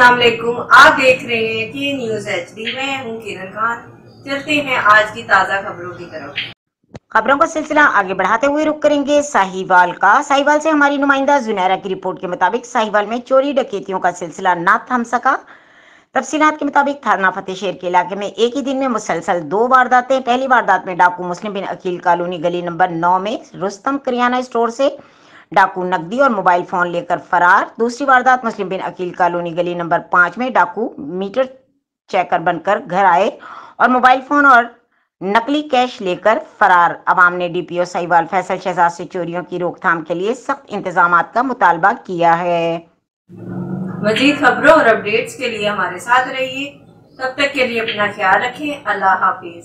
अस्सलाम वालेकुम आप देख रहे हैं के न्यूज़ एच डी मैं हूँ किरण खान। चलते हैं आज की ताज़ा खबरों की तरफ़। खबरों का सिलसिला आगे बढ़ाते हुए रुक करेंगे साहिवाल का। साहिवाल से हमारी नुमाइंदा जुनैरा की रिपोर्ट के मुताबिक साहिवाल में चोरी डकैतियों का सिलसिला ना थम सका। तफसीलात के मुताबिक थाना फतेहशेर के इलाके में एक ही दिन में मुसलसल दो वारदातें, पहली वारदात में डाकू मुस्लिम बिन अकील कॉलोनी गली नंबर नौ में रुस्तम करियाना स्टोर से डाकू नकदी और मोबाइल फ़ोन लेकर फरार। दूसरी वारदात, मुस्लिम बिन अकील कॉलोनी गली नंबर पाँच में डाकू मीटर चेकर बनकर घर आए और मोबाइल फ़ोन और नकली कैश लेकर फरार। अवाम ने डीपीओ साहिवाल, फैसल शहजाद से चोरियों की रोकथाम के लिए सख्त इंतज़ाम का मुतालबा किया है। मजीद खबरों और अपडेट्स के लिए हमारे साथ रहिए। तब तक के लिए अपना ख्याल रखें। अल्लाह हाफिज।